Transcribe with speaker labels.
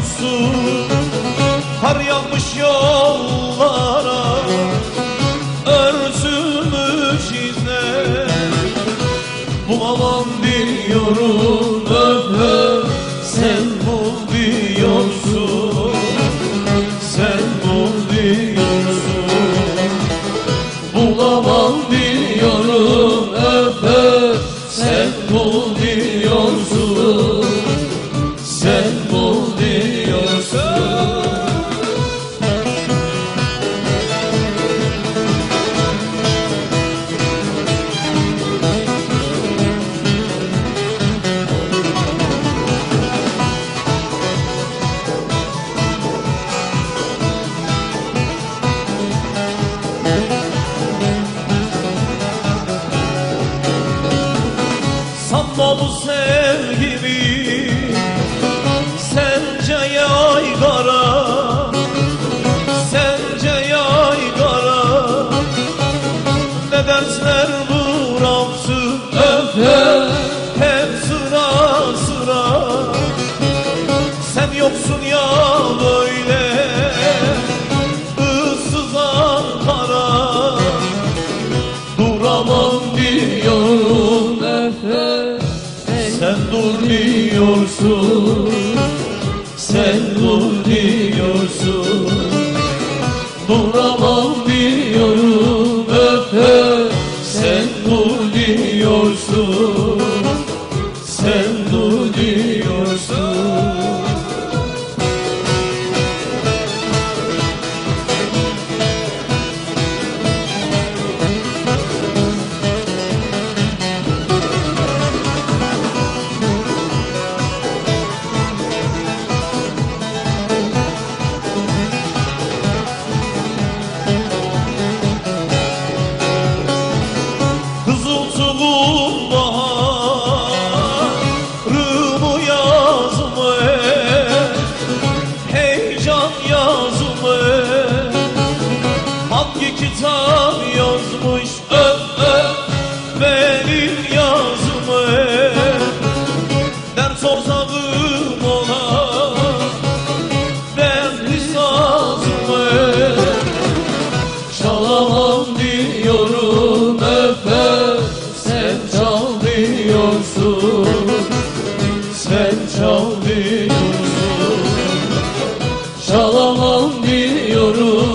Speaker 1: olsun Kar yağmış yollara Örsülmüş izler Bu aman diyorum öp öp sen bilmezler bu ramsı öfe Hep sıra sıra. Sen yoksun ya böyle Issız Ankara. Duramam diyorum efe Sen dur diyorsun ti. Sen çal Çalamam diyorum.